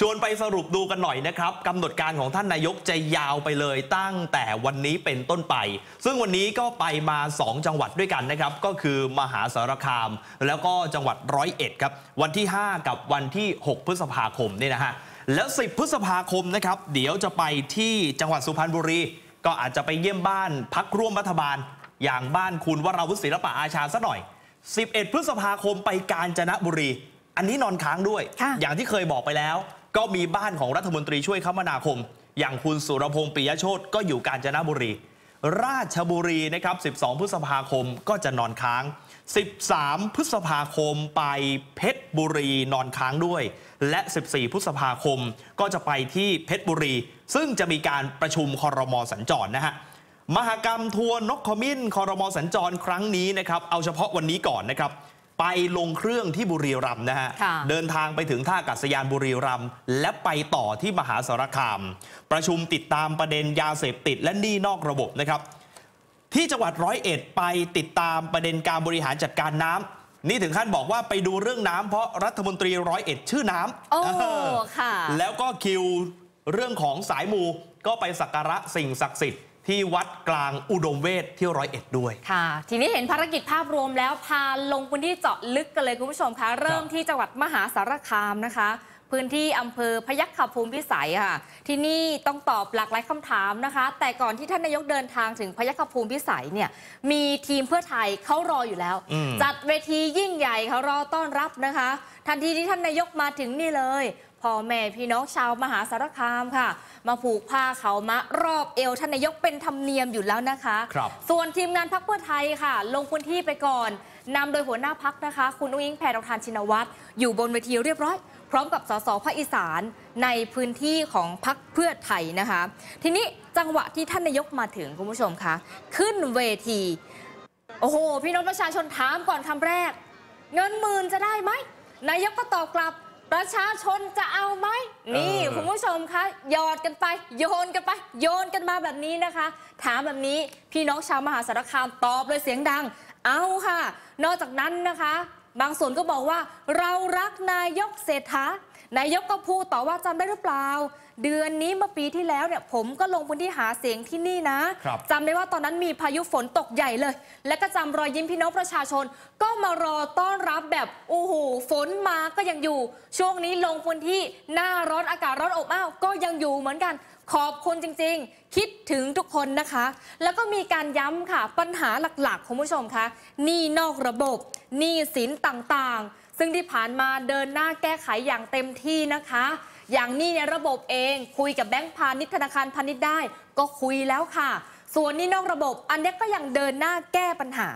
ชวนไปสรุปดูกันหน่อยนะครับกำหนดการของท่านนายกจะยาวไปเลยตั้งแต่วันนี้เป็นต้นไป ซึ่งวันนี้ก็ไปมา 2 จังหวัดด้วยกันนะครับ ก็คือมหาสารคาม แล้วก็จังหวัดร้อยเอ็ดครับ วันที่ 5 กับวันที่ 6 พฤษภาคมนี่นะฮะแล้ว 10 พฤษภาคมนะครับ เดี๋ยวจะไปที่จังหวัดสุพรรณบุรี ก็อาจจะไปเยี่ยมบ้านพักร่วมรัฐบาล อย่างบ้านคุณวราวุฒิศิลปะอาชาซะหน่อย 11 พฤษภาคมไปกาญจนบุรี อันนี้นอนค้างด้วยค่ะอย่างที่เคยบอกไปแล้ว ก็มีบ้านของรัฐมนตรีช่วยคมนาคม อย่างคุณสุรพงษ์ปิยโชตก็อยู่กาญจนบุรี ราชบุรีนะครับ 12 พฤษภาคมก็จะนอนค้าง 13 พฤษภาคมไปเพชรบุรีนอนค้างด้วย และ 14 พฤษภาคมก็จะไปที่เพชรบุรี ซึ่งจะมีการประชุมคอรมอสัญจรนะฮะมหกรรมทัวร์นกขมิ้นคอรมอสัญจรครั้งนี้นะครับเอาเฉพาะวันนี้ก่อนนะครับ ไปลงเครื่องที่บุรีรัมย์นะฮะค่ะเดินทางไปถึงท่าอากาศยานบุรีรัมย์และไปต่อที่มหาสารคาม ประชุมติดตามประเด็นยาเสพติดและหนี้นอกระบบนะครับ ที่จังหวัดร้อยเอ็ดไปติดตามประเด็นการบริหารจัดการน้ำนี่ถึงขั้นบอกว่าไปดูเรื่องน้ำเพราะรัฐมนตรีร้อยเอ็ดชื่อน้ำโอ้เออค่ะ แล้วก็คิวเรื่องของสายมูก็ไปสักการะสิ่งศักดิ์สิทธิ์ ที่วัดกลางอุดมเวทที่ร้อยเอ็ดด้วย ค่ะ ทีนี้เห็นภารกิจภาพรวมแล้วพาลงพื้นที่เจาะลึกกันเลยคุณผู้ชมคะเริ่มที่จังหวัดมหาสารคามนะคะ พื้นที่อำเภอพยัคฆภูมิพิสัยค่ะ ที่นี่ต้องตอบหลากหลายคำถามนะคะ แต่ก่อนที่ท่านนายกเดินทางถึงพยัคฆภูมิพิสัยเนี่ยมีทีมเพื่อไทยเขารออยู่แล้ว อืม จัดเวทียิ่งใหญ่เขารอต้อนรับนะคะ ทันทีที่ท่านนายกมาถึงนี่เลย พ่อแม่พี่น้องชาวมหาสารคามค่ะ มาผูกผ้าเขาวมะรอบเอวท่านนายกเป็นธรรมเนียมอยู่แล้วนะคะครับส่วนทีมงานพักเพื่อไทยค่ะ ลงพื้นที่ไปก่อนนำโดยหัวหน้าพักนะคะ คุณอุ้งอิงแพทองทานชินวัตรอยู่บนเวทีเรียบร้อยพร้อมกับสสภาคอีสานในพื้นที่ของพักเพื่อไทยนะคะ ทีนี้จังหวะที่ท่านนายกมาถึงคุณผู้ชมคะขึ้นเวที โอ้โห พี่น้องประชาชนถามก่อนคำแรก เงินหมื่นจะได้ไหมนายกก็ตอบกลับ ประชาชนจะเอาไหมนี่เออคุณผู้ชมคะหยอดกันไป โยนกันไป โยนกันมาแบบนี้นะคะ ถามแบบนี้พี่น้องชาวมหาสารคามตอบเลยเสียงดัง เอาค่ะ นอกจากนั้นนะคะ บางส่วนก็บอกว่าเรารักนายกเศรษฐานายกก็พูดต่อว่าจำได้หรือเปล่า เดือนนี้เมื่อปีที่แล้วเนี่ยผมก็ลงพื้นที่หาเสียงที่นี่นะครับจำได้ว่าตอนนั้นมีพายุฝนตกใหญ่เลย และก็จำรอยยิ้มพี่น้องประชาชน ก็มารอต้อนรับแบบโอ้โหฝนมาก็ยังอยู่ ช่วงนี้ลงพื้นที่หน้าร้อนอากาศร้อนอบอ้าวก็ยังอยู่เหมือนกันขอบคุณจริง ๆ คิดถึงทุกคนนะคะ แล้วก็มีการย้ำค่ะ ปัญหาหลักๆ คุณผู้ชมคะหนี้นอกระบบหนี้สินต่างๆ ซึ่งที่ผ่านมาเดินหน้าแก้ไขอย่างเต็มที่นะคะ อย่างนี้ในระบบเองคุยกับแบงก์พาณิชย์ธนาคารพาณิชย์ได้ ก็คุยแล้วค่ะ ส่วนนี้นอกระบบอันนี้ก็ยังเดินหน้าแก้ปัญหา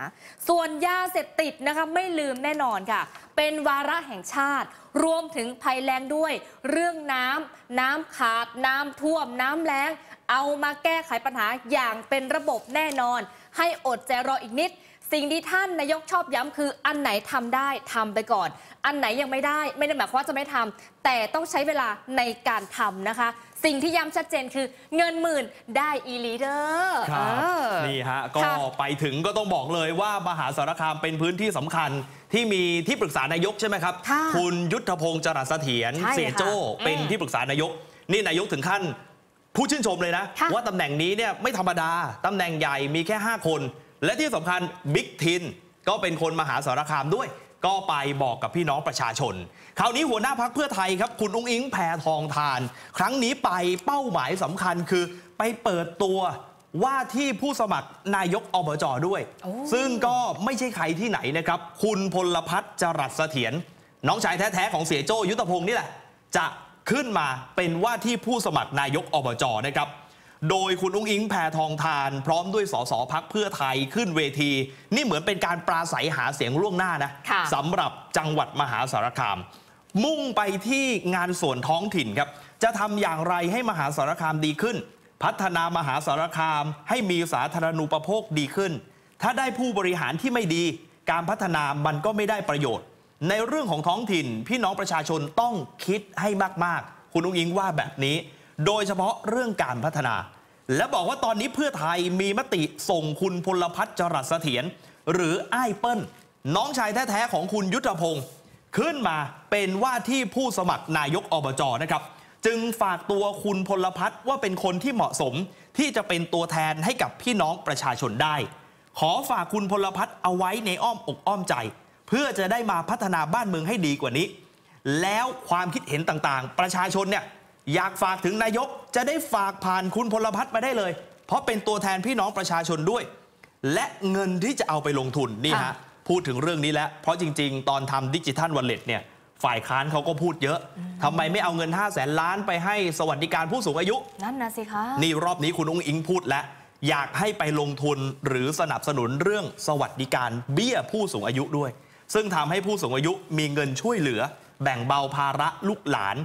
ส่วนยาเสพติดนะคะไม่ลืมแน่นอนค่ะ เป็นวาระแห่งชาติ รวมถึงภัยแล้งด้วย เรื่องน้ำน้ำขาด น้ำท่วม น้ำแล้ง เอามาแก้ไขปัญหาอย่างเป็นระบบแน่นอน ให้อดใจรออีกนิด สิ่งที่ท่านนายกชอบย้ำคืออันไหนทำได้ทำไปก่อน อันไหนยังไม่ได้ไม่ได้หมายความว่าจะไม่ทำแต่ต้องใช้เวลาในการทำนะคะ สิ่งที่ย้ำชัดเจนคือเงินหมื่นได้อีหลีเดอร์ครับนี่ฮะ ก็ค่ะไปถึงก็ต้องบอกเลยว่ามหาสารคามเป็นพื้นที่สำคัญที่มีที่ปรึกษานายกใช่ไหมครับค่ะณยุทธพงศ์จรัสเสถียรใช่ค่ะเสียโจ้อืมเป็นที่ปรึกษานายก นี่นายกถึงขั้นผู้ชื่นชมเลยนะค่ะว่าตำแหน่งนี้เนี่ยไม่ธรรมดาตำแหน่งใหญ่มีแค่ 5 คน และที่สำคัญบิ๊กทินก็เป็นคนมหาสารคามด้วย ก็ไปบอกกับพี่น้องประชาชน คราวนี้หัวหน้าพักเพื่อไทยครับ คุณอุ้งอิงแพทองทาน ครั้งนี้ไปเป้าหมายสำคัญคือไปเปิดตัวว่าที่ผู้สมัครนายกอบจด้วยโอ้ซึ่งก็ไม่ใช่ใครที่ไหนนะครับ คุณพลพัฒน์จรัสเสถียรน้องชายแท้ๆของเสียโจ้ยุทธพงศ์นี่แหละ จะขึ้นมาเป็นว่าที่ผู้สมัครนายกอบจนะครับ โดยคุณอุ้งอิงแพทองทาน พร้อมด้วยสสพักเพื่อไทยขึ้นเวที นี่เหมือนเป็นการปราศัยหาเสียงล่วงหน้านะค่ะสำหรับจังหวัดมหาสารคาม มุ่งไปที่งานส่วนท้องถิ่นครับ จะทำอย่างไรให้มหาสารคามดีขึ้น พัฒนามหาสารคามให้มีสาธารณูปโภคดีขึ้น ถ้าได้ผู้บริหารที่ไม่ดี การพัฒนามันก็ไม่ได้ประโยชน์ ในเรื่องของท้องถิ่นพี่น้องประชาชนต้องคิดให้มากๆ คุณอุ้งอิงว่าแบบนี้ โดยเฉพาะเรื่องการพัฒนา และบอกว่าตอนนี้เพื่อไทยมีมติส่งคุณพลพัฒน์จรัสเสถียรหรือไอ้เปิ้ล น้องชายแท้ๆของคุณยุทธพงศ์ขึ้นมาเป็นว่าที่ผู้สมัครนายกอบจนะครับ จึงฝากตัวคุณพลพัฒน์ว่าเป็นคนที่เหมาะสมที่จะเป็นตัวแทนให้กับพี่น้องประชาชนได้ ขอฝากคุณพลพัฒน์เอาไว้ในอ้อมอกอ้อมใจ เพื่อจะได้มาพัฒนาบ้านเมืองให้ดีกว่านี้ แล้วความคิดเห็นต่างๆ ประชาชนเนี่ย อยากฝากถึงนายกจะได้ฝากผ่านคุณพลพัฒน์มาได้เลย เพราะเป็นตัวแทนพี่น้องประชาชนด้วย และเงินที่จะเอาไปลงทุนนี่ค่ะฮะพูดถึงเรื่องนี้แล้ว เพราะจริง ๆ ตอนทำดิจิทัลวอลเล็ตเนี่ยฝ่ายค้านเขาก็พูดเยอะทำไมไม่เอาเงิน 5 0 0แสนล้านไปให้สวัสดิการผู้สูงอายุ นั่นนะสิคะ นี่รอบนี้คุณอุ้งอิงพูดแล้ว อยากให้ไปลงทุนหรือสนับสนุนเรื่องสวัสดิการเบี้ยผู้สูงอายุด้วย ซึ่งทำให้ผู้สูงอายุมีเงินช่วยเหลือ แบ่งเบาภาระลูกหลาน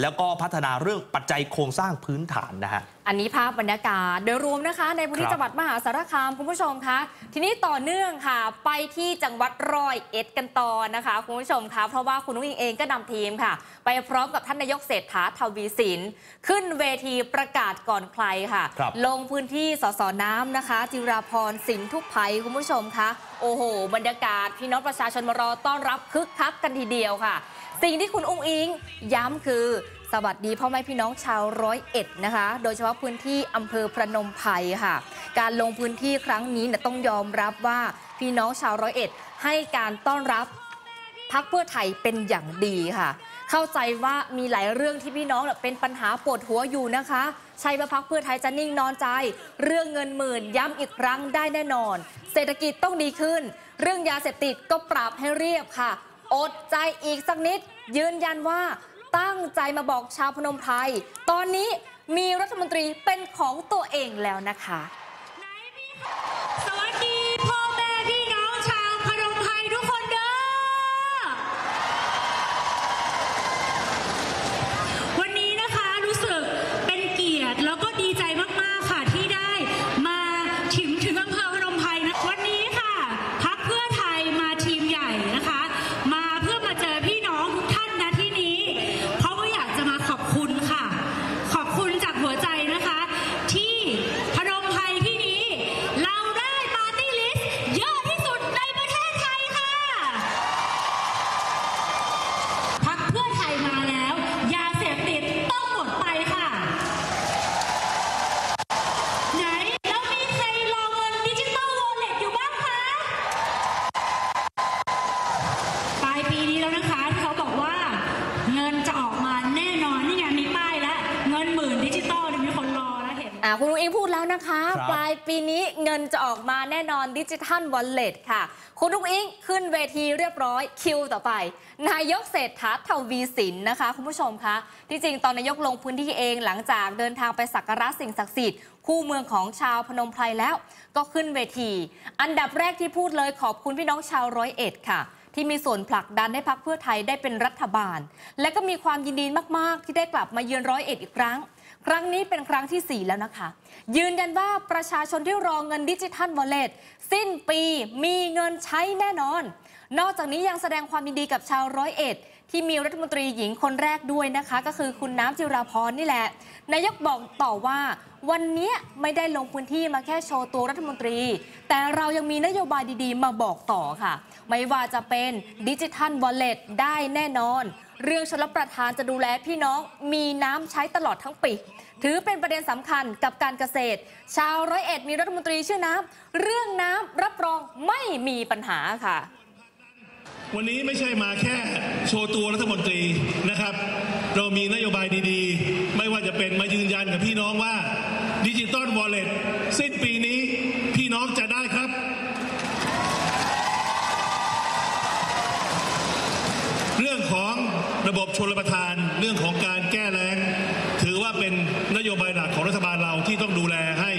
แล้วก็พัฒนาเรื่องปัจจัยโครงสร้างพื้นฐานนะฮะ อันนี้ภาพบรรยากาศโดยรวมนะคะ ในพื้นที่ครับจังหวัดมหาสารคามคุณผู้ชมคะทีนี้ต่อเนื่องค่ะ ไปที่จังหวัดร้อยเอ็ดกันต่อนะคะคุณผู้ชมคะเพราะว่าคุณนุ้งอิงเองก็นำทีมค่ะ ไปพร้อมกับท่านนายกเศรษฐาทวีสิน ขึ้นเวทีประกาศก่อนใครค่ะครับลงพื้นที่สสน้ำนะคะ จิราพรสินทุกภัยคุณผู้ชมคะโอ้โห บรรยากาศพี่น้องประชาชนมารอต้อนรับคึกคักกันทีเดียวค่ะ สิ่งที่คุณอุ้งอิง ย้ำคือ สวัสดีพ่อแม่พี่น้องชาวร้อยเอ็ดนะคะ โดยเฉพาะพื้นที่อำเภอพระนมไพรค่ะ การลงพื้นที่ครั้งนี้เนี่ยต้องยอมรับว่าพี่น้องชาวร้อยเอ็ดให้การต้อนรับพักเพื่อไทยเป็นอย่างดีค่ะ เข้าใจว่ามีหลายเรื่องที่พี่น้องเป็นปัญหาปวดหัวอยู่นะคะ ใช่ว่าพักเพื่อไทยจะนิ่งนอนใจ เรื่องเงินหมื่นย้ำอีกครั้งได้แน่นอน เศรษฐกิจต้องดีขึ้น เรื่องยาเสพติดก็ปรับให้เรียบค่ะ อดใจอีกสักนิด ยืนยันว่า ตั้งใจมาบอกชาวพนมไพรตอนนี้มีรัฐมนตรีเป็นของตัวเองแล้วนะคะ คุณลุงอิงพูดแล้วนะคะครับปลายปีนี้เงินจะออกมาแน่นอนดิจิทัลวอลเล็ตค่ะ คุณลุงอิงขึ้นเวทีเรียบร้อยคิวต่อไป นายกเศรษฐาทวีสินนะคะ คุณผู้ชมคะที่จริงตอนนายกลงพื้นที่เองหลังจากเดินทางไปสักการะสิ่งศักดิ์สิทธิ์คู่เมืองของชาวพนมไพรแล้ว ก็ขึ้นเวที อันดับแรกที่พูดเลยขอบคุณพี่น้องชาวร้อยเอ็ดค่ะที่มีส่วนผลักดันให้พักเพื่อไทยได้เป็นรัฐบาล และก็มีความยินดีมาก ๆ ที่ได้กลับมาเยือนร้อยเอ็ดอีกครั้ง ครั้งนี้เป็นครั้งทีสี่ 4 แล้วนะคะ ยืนยันว่าประชาชนที่รอเงินดิจิทัลวอลเล็ตสิ้นปีมีเงินใช้แน่นอน นอกจากนี้ยังแสดงความยินดีกับชาวร้อยเอ็ดที่มีรัฐมนตรีหญิงคนแรกด้วยนะคะ ก็คือคุณน้ำจิราพรนี่แหละ นายกบอกต่อว่า วันนี้ไม่ได้ลงพื้นที่มาแค่โชว์ตัวรัฐมนตรี แต่เรายังมีนโยบายดีๆ มาบอกต่อค่ะ ไม่ว่าจะเป็นดิจิทัลวอลเล็ตได้แน่นอน เรื่องชลประทานจะดูแลพี่น้องมีน้ำใช้ตลอดทั้งปี ถือเป็นประเด็นสำคัญกับการเกษตร ชาวร้อยเอ็ดมีรัฐมนตรีชื่อน้ำเรื่องน้ำรับรองไม่มีปัญหาค่ะ วันนี้ไม่ใช่มาแค่โชว์ตัวรัฐมนตรีนะครับ เรามีนโยบายดีๆ ไม่ว่าจะเป็นมายืนยันกับพี่น้องว่าดิจิตอลวอลเล็ตสิ้นปีนี้พี่น้องจะได้ ระบบชลประทานเรื่องของการแก้แล้ง ถือว่าเป็นนโยบายหลักของรัฐบาลเราที่ต้องดูแลให้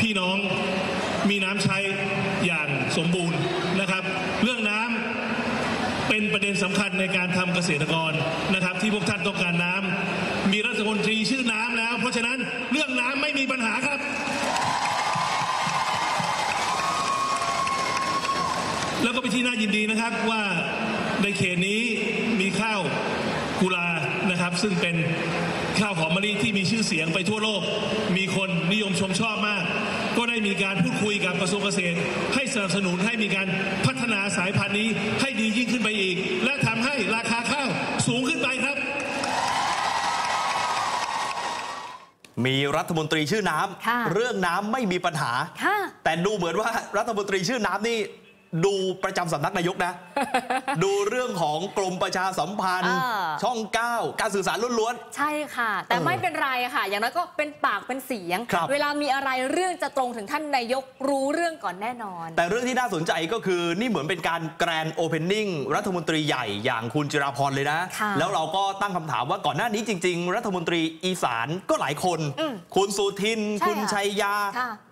พี่น้องมีน้ำใช้อย่างสมบูรณ์นะครับ เรื่องน้ำเป็นประเด็นสำคัญในการทำเกษตรกรนะครับ ที่พวกท่านต้องการน้ำมีรัฐมนตรีชื่อน้ำแล้ว เพราะฉะนั้นเรื่องน้ำไม่มีปัญหาครับแล้วก็เป็นที่น่ายินดีนะครับว่าในเขตนี้มีข้าว นะครับ ซึ่งเป็นข้าวหอมมะลิที่มีชื่อเสียงไปทั่วโลก มีคนนิยมชมชอบมาก ก็ได้มีการพูดคุยกับกระทรวงเกษตร ให้สนับสนุนให้มีการพัฒนาสายพันธุ์นี้ให้ดียิ่งขึ้นไปอีก และทำให้ราคาข้าวสูงขึ้นไปครับ มีรัฐมนตรีชื่อน้ค่ะำเรื่องน้ำไม่มีปัญหาค่ะแต่ดูเหมือนว่ารัฐมนตรีชื่อน้ำนี่ ดูประจำสำนักนายกนะ ดูเรื่องของกรมประชาสัมพันธ์อ่าช่อง 9 การสื่อสารล้วนใช่ค่ะ แต่เออไม่เป็นไรค่ะ อย่างน้อยก็เป็นปากเป็นเสียงครับเวลามีอะไรเรื่องจะตรงถึงท่านนายกรู้เรื่องก่อนแน่นอนๆแต่เรื่องที่น่าสนใจก็คือนี่เหมือนเป็นการแกรนโอเพนนิ่งรัฐมนตรีใหญ่อย่างคุณจิราพรเลยนะค่ะแล้วเราก็ตั้งคำถามว่าก่อนหน้านี้จริง ๆ รัฐมนตรีอีสานก็หลายคนอืมคุณสุทินใช่คุณค่ะไชยา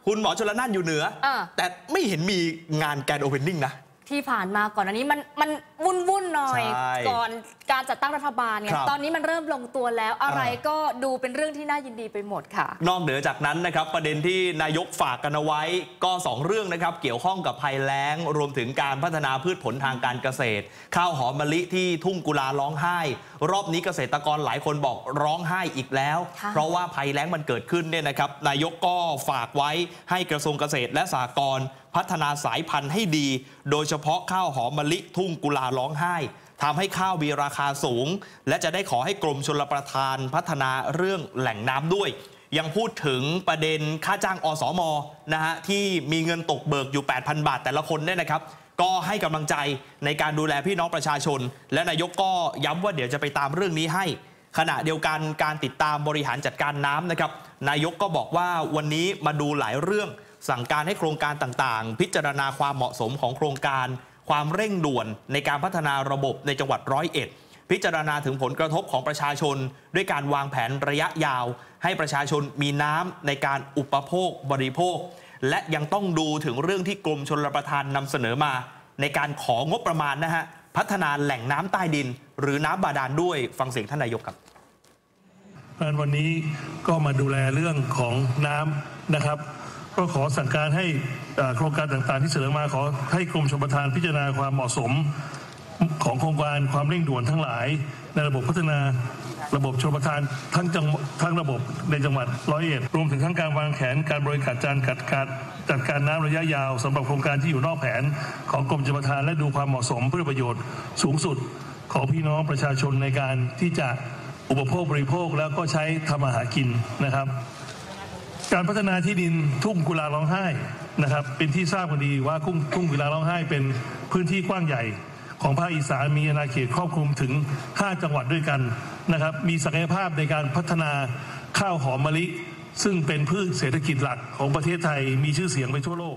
ค่ะคุณหมอชลน่านอยู่เหนืออ่าแต่ไม่เห็นมีงาน grand opening นะ ที่ผ่านมาก่อนอันนี้มันมันวุ่นวุ่นๆหน่อยใช่ก่อน การจัดตั้งรัฐบาลไงครับ ตอนนี้มันเริ่มลงตัวแล้วอะไรอ่าก็ดูเป็นเรื่องที่น่ายินดีไปหมดค่ะ นอกเหนือจากนั้นนะครับประเด็นที่นายกฝากกันเอาไว้ก็ 2 เรื่องนะครับ เกี่ยวข้องกับภัยแล้ง รวมถึงการพัฒนาพืชผลทางการเกษตร ข้าวหอมมะลิที่ทุ่งกุลาร้องไห้ รอบนี้เกษตรกรหลายคนบอกร้องไห้อีกแล้ว ค่ะ เพราะว่าภัยแล้งมันเกิดขึ้นเนี่ยนะครับ นายกก็ฝากไว้ให้กระทรวงเกษตรและสหกรณ์พัฒนาสายพันธุ์ให้ดี โดยเฉพาะข้าวหอมมะลิทุ่งกุลาร้องไห้ ทำให้ข้าวมีราคาสูง และจะได้ขอให้กรมชลประทานพัฒนาเรื่องแหล่งน้ำด้วย ยังพูดถึงประเด็นค่าจ้างอสมนะฮะที่มีเงินตกเบิกอยู่ 8,000 บาทแต่ละคนเนี่ยนะครับ ก็ให้กำลังใจในการดูแลพี่น้องประชาชน และนายกก็ย้ำว่าเดี๋ยวจะไปตามเรื่องนี้ให้ ขณะเดียวกันการติดตามบริหารจัดการน้ำนะครับ นายกก็บอกว่าวันนี้มาดูหลายเรื่องสั่งการให้โครงการต่างๆ พิจารณาความเหมาะสมของโครงการ ความเร่งด่วนในการพัฒนาระบบในจังหวัดร้อยเอ็ดพิจารณาถึงผลกระทบของประชาชน ด้วยการวางแผนระยะยาว ให้ประชาชนมีน้ำในการอุปโภคบริโภค และยังต้องดูถึงเรื่องที่กรมชลประทานนำเสนอมา ในการของบประมาณนะฮะพัฒนาแหล่งน้ำใต้ดิน หรือน้ำบาดาลด้วยฟังเสียงท่านนายกครับเพราะวันนี้ก็มาดูแลเรื่องของน้ำนะครับ ก็ขอสั่งการให้โครงการต่างๆ ที่เสนอมาขอให้กรมชลประทานพิจารณาความเหมาะสมของโครงการความเร่งด่วนทั้งหลาย ในระบบพัฒนาระบบชลประทานทั้งจังทั้งระบบในจังหวัดร้อยเอ็ดรวมถึงทั้งการวางแผนการบริการจัดการการจัดการน้ำระยะยาวสำหรับโครงการที่อยู่นอกแผนของกรมชลประทานและดูความเหมาะสมเพื่อประโยชน์สูงสุดของพี่น้องประชาชนในการที่จะอุปโภคบริโภคแล้วก็ใช้ทำมาหากินนะครับ การพัฒนาที่ดินทุ่งกุลาร้องไห้นะครับ เป็นที่ทราบกันดีว่าทุ่งทุ่งกุลาร้องไห้เป็นพื้นที่กว้างใหญ่ ของภาคอีสานมีอาณาเขตครอบคลุมถึง 5 จังหวัดด้วยกันนะครับ มีศักยภาพในการพัฒนาข้าวหอมมะลิ ซึ่งเป็นพืชเศรษฐกิจหลักของประเทศไทยมีชื่อเสียงไปทั่วโลก